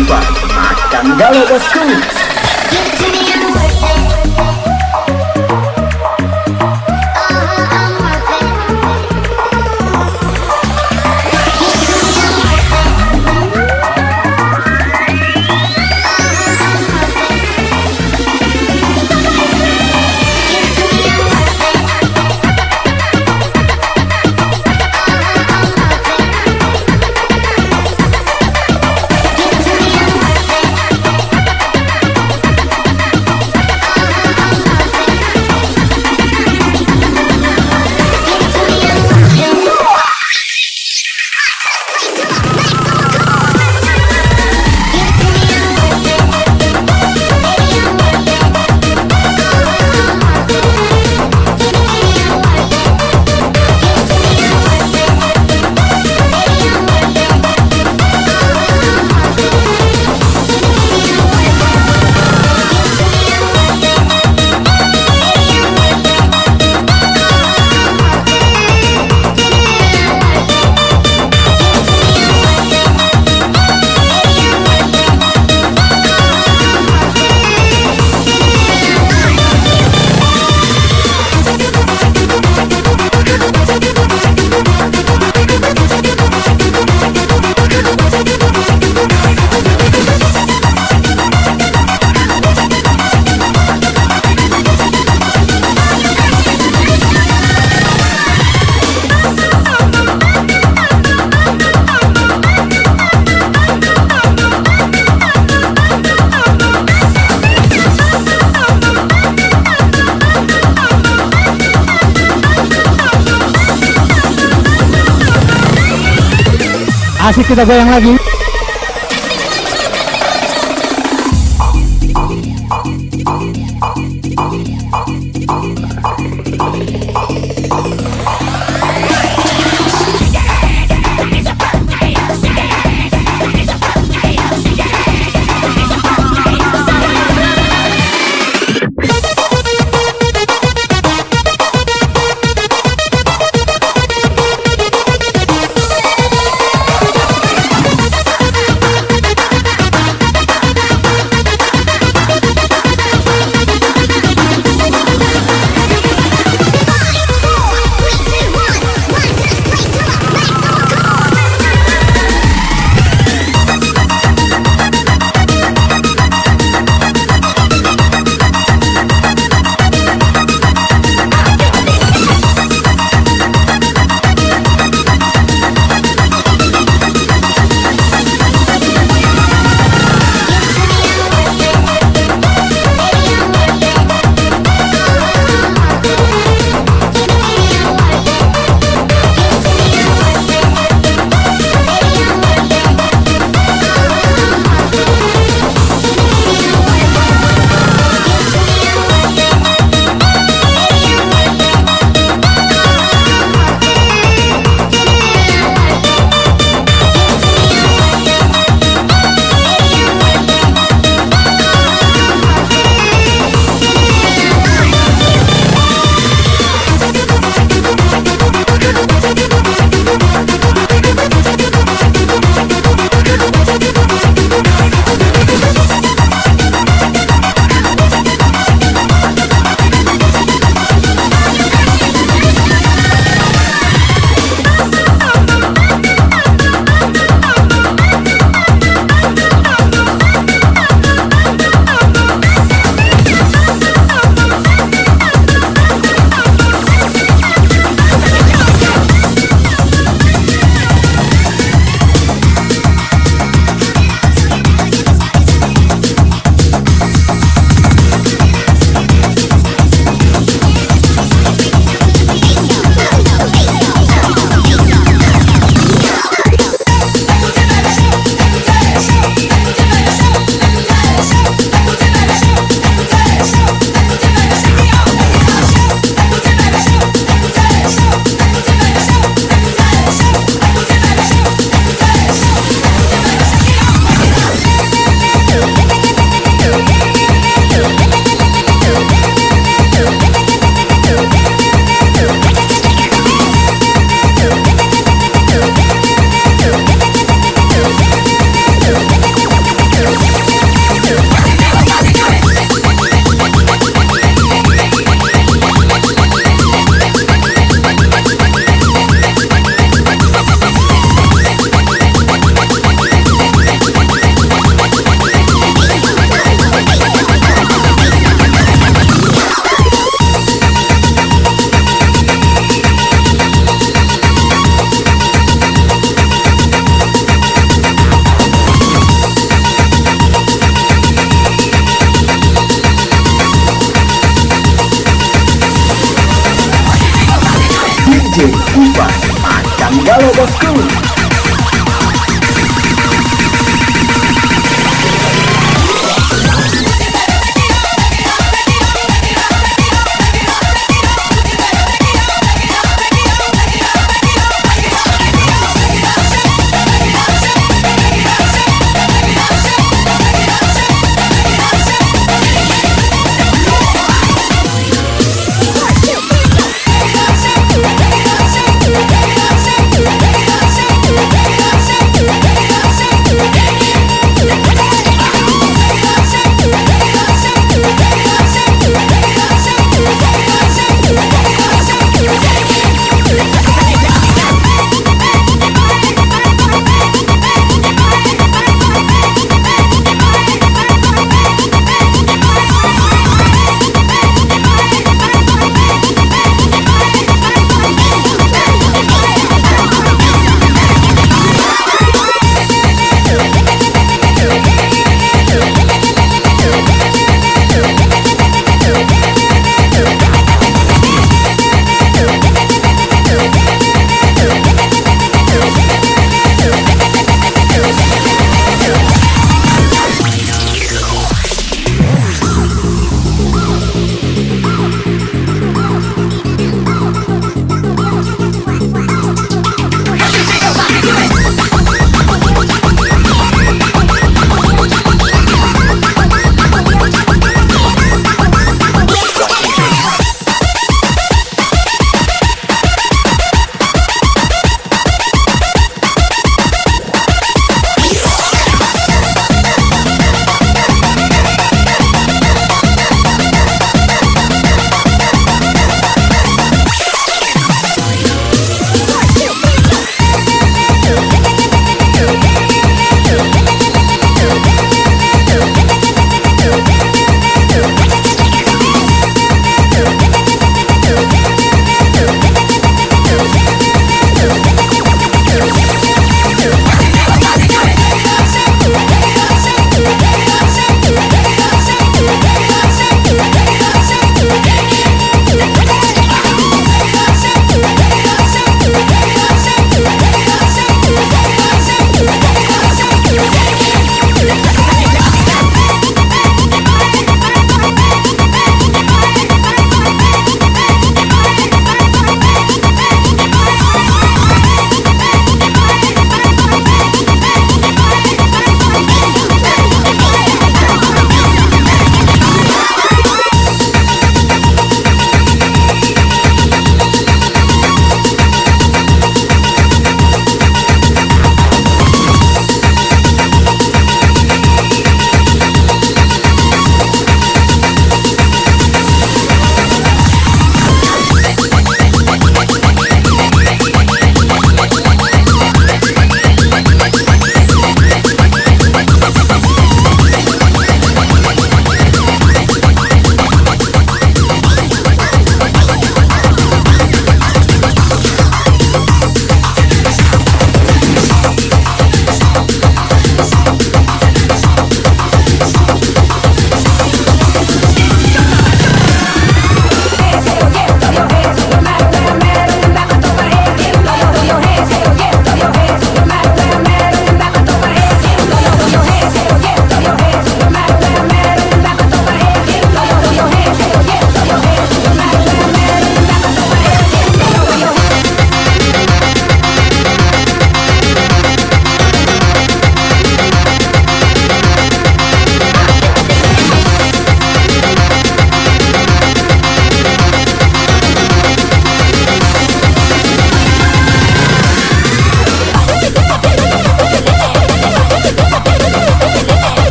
jumpa. Makan galau bosku. Asik kita goyang lagi.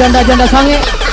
见到见到苍蝇。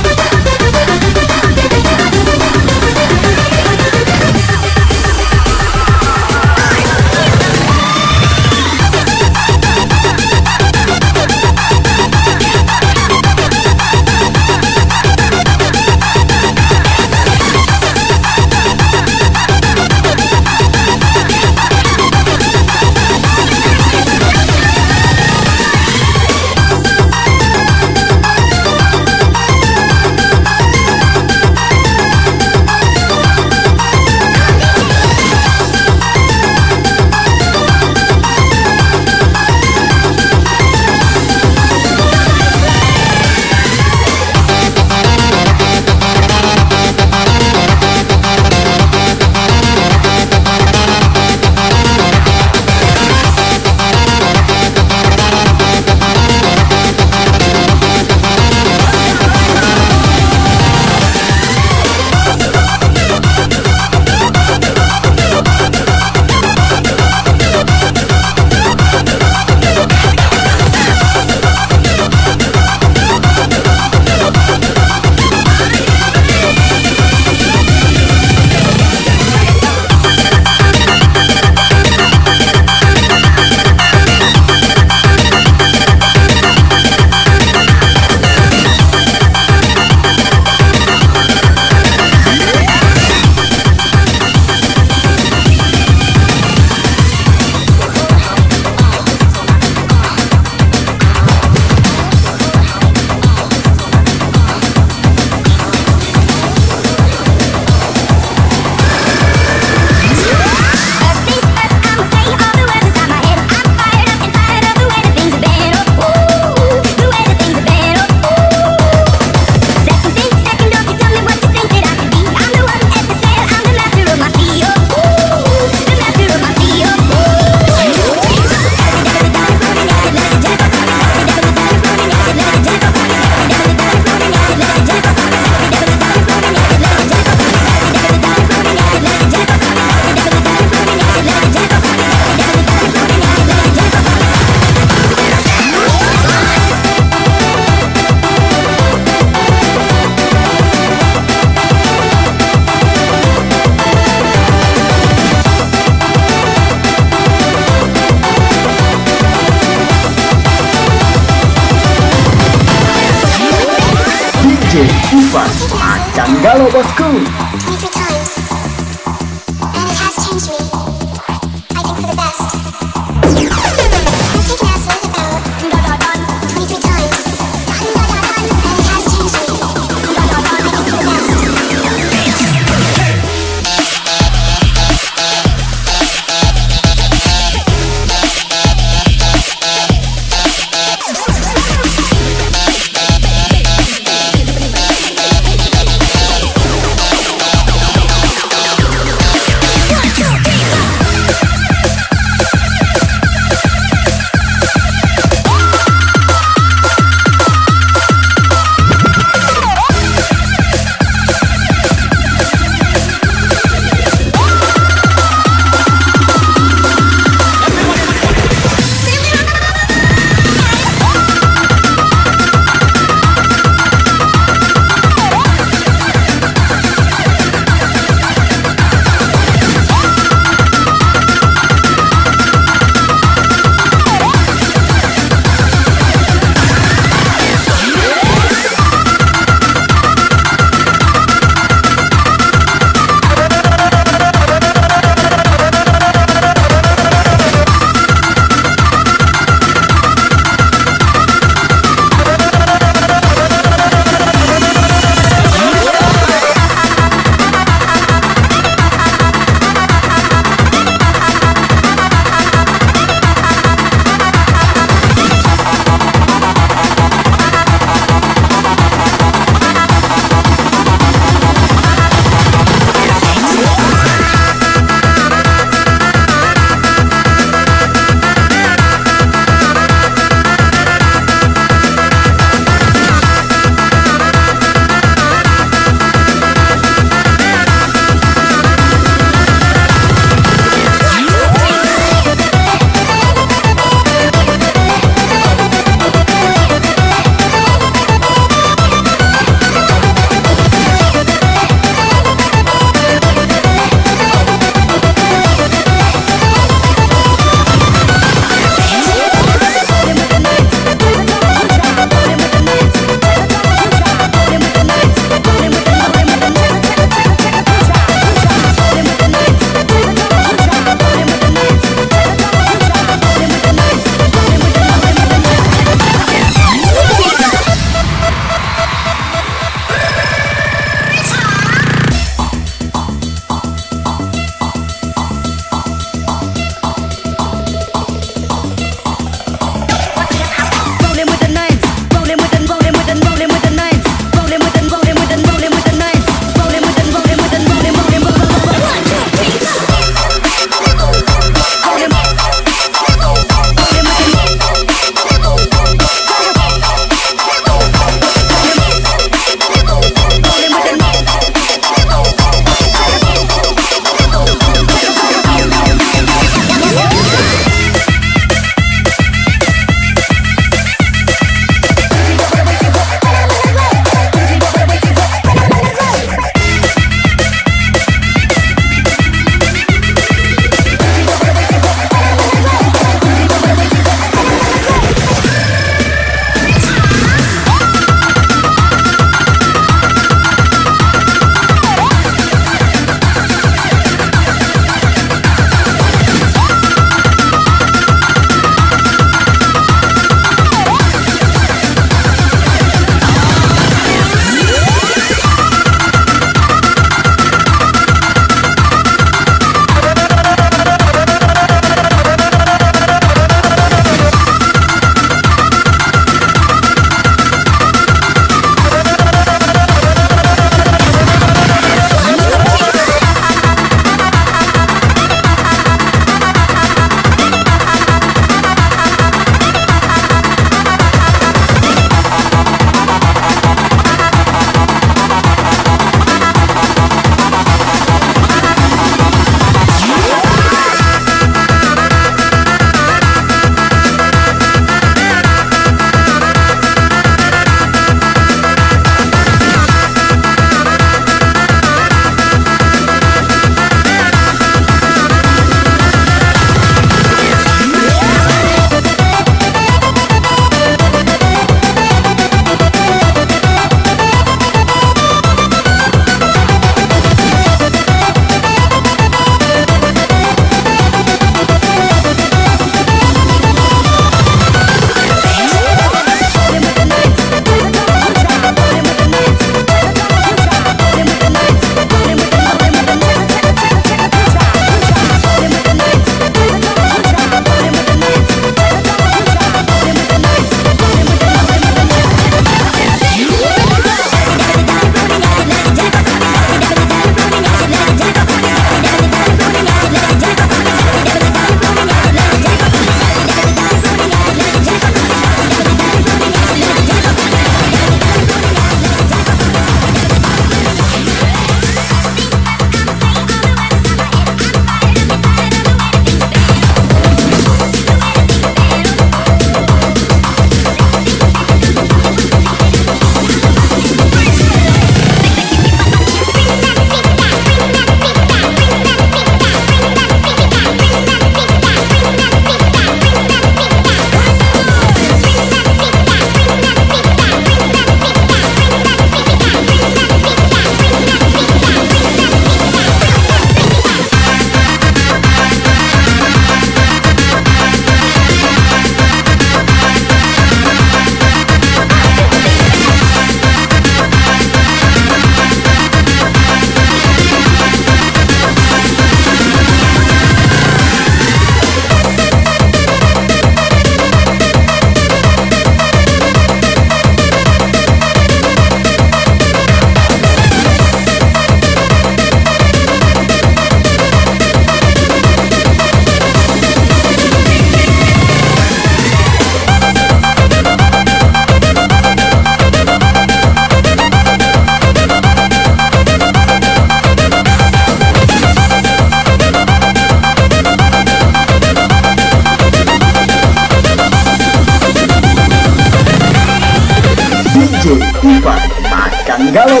Makan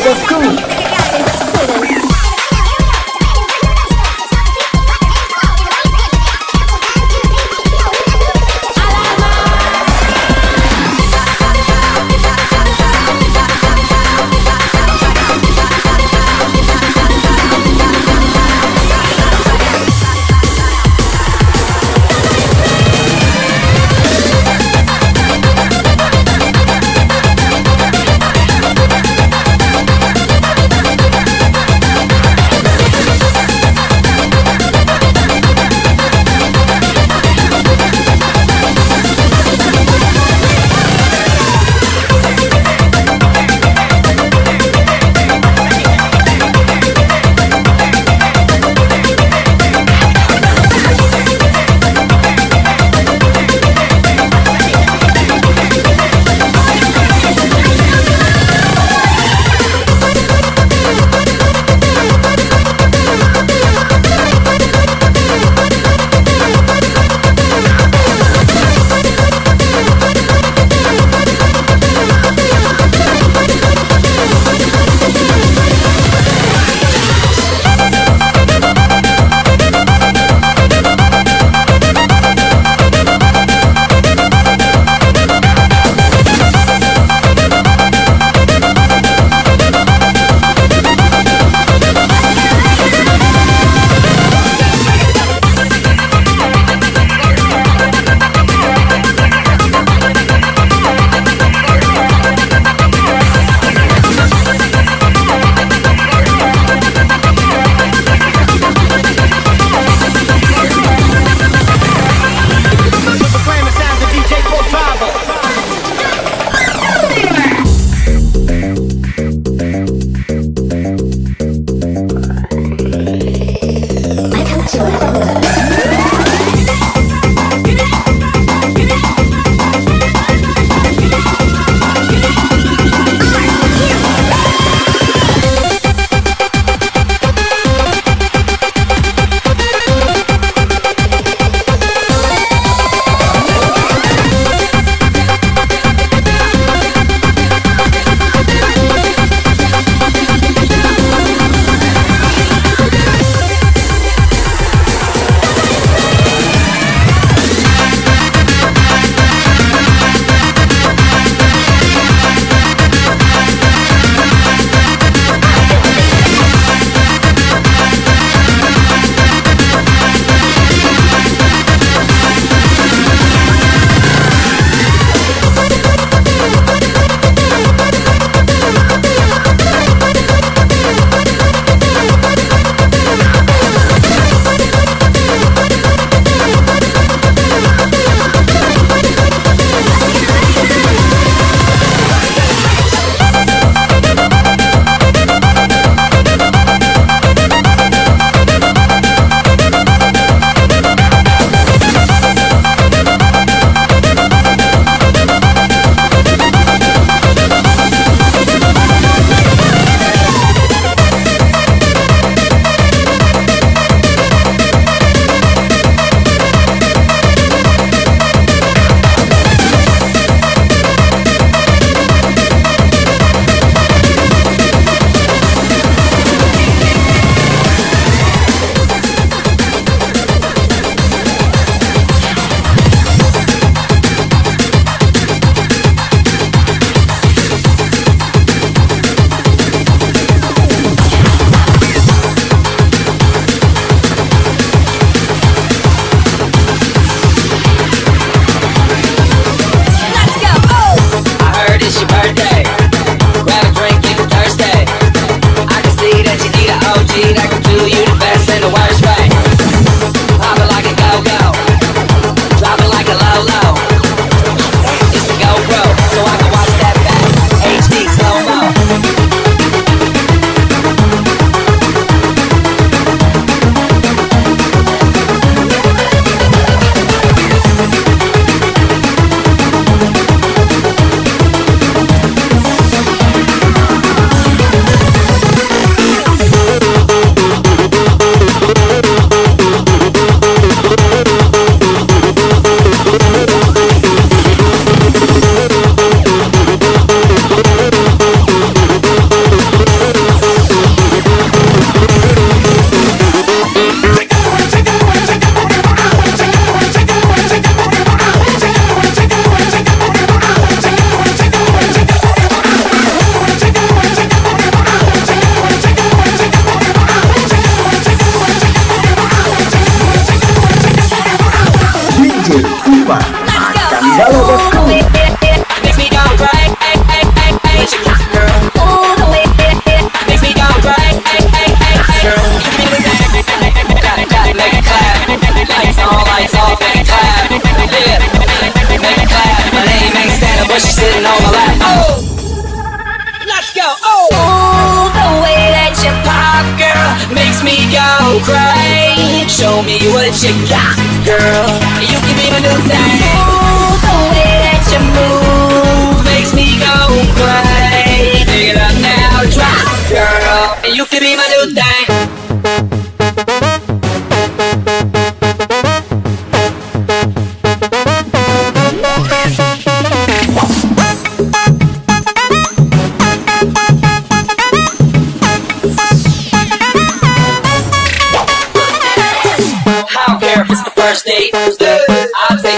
what you got, girl. You can be my new thing.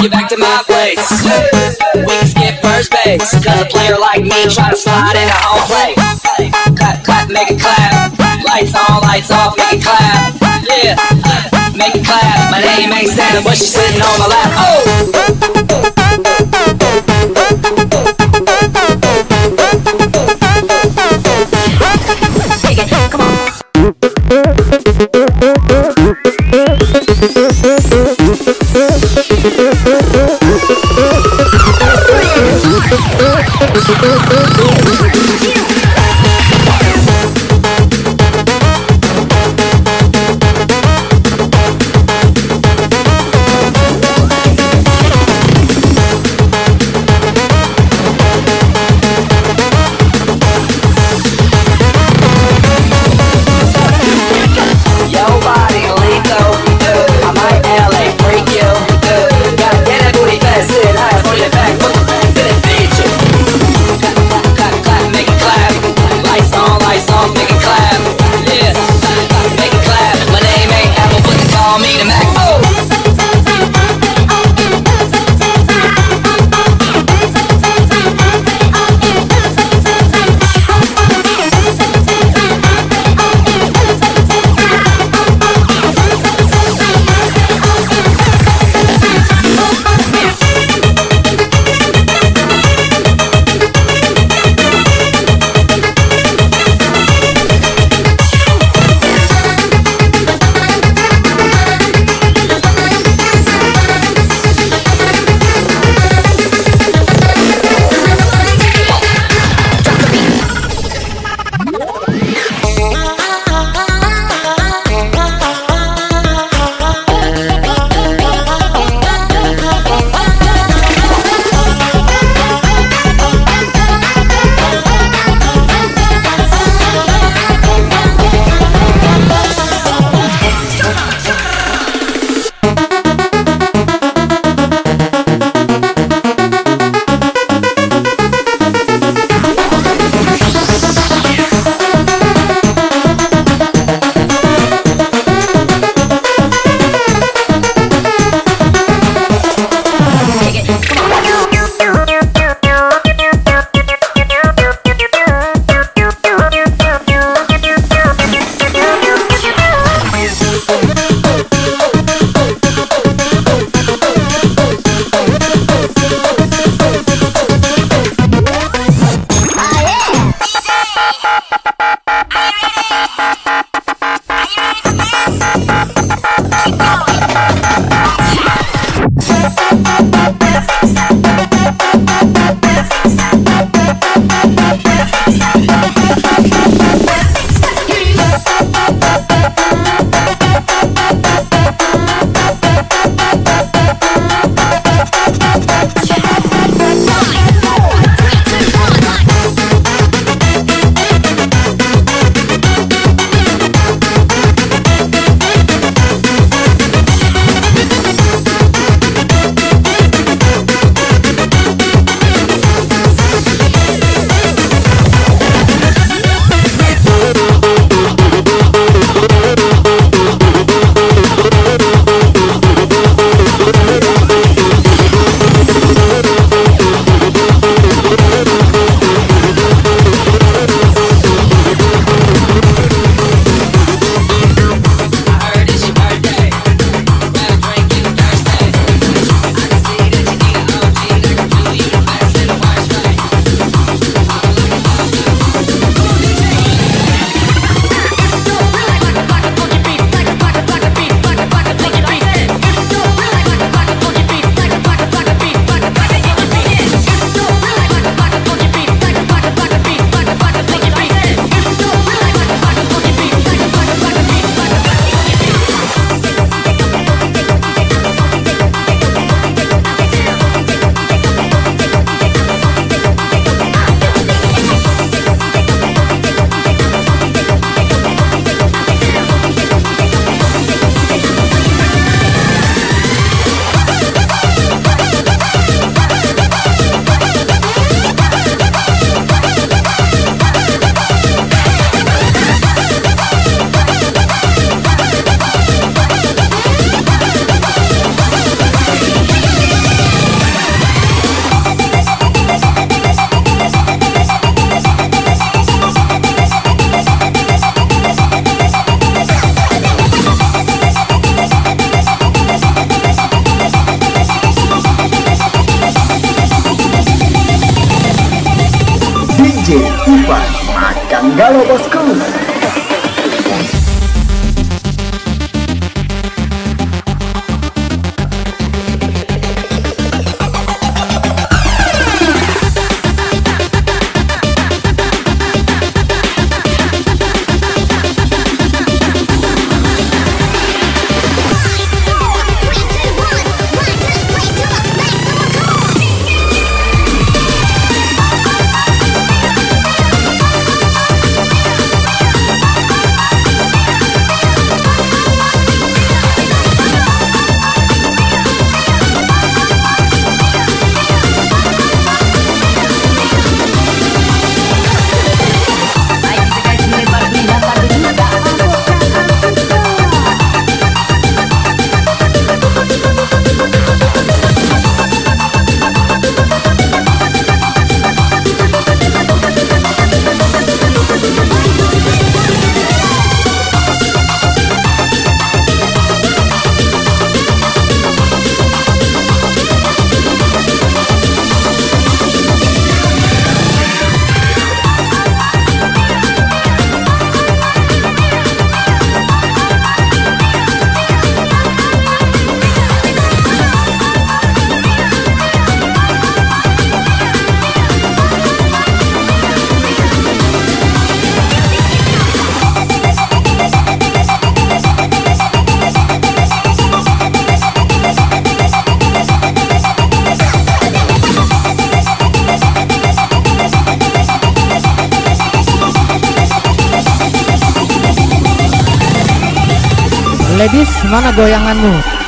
You back to my place. We can skip first base. Cause a player like me try to slide into home plate. Clap, clap, make it clap. Lights on, lights off, make it clap. Yeah, make it clap. My name ain't Santa, but she's sitting on my lap. Oh! oh. DJ Ivan Makan galau bosku Mana goyanganmu?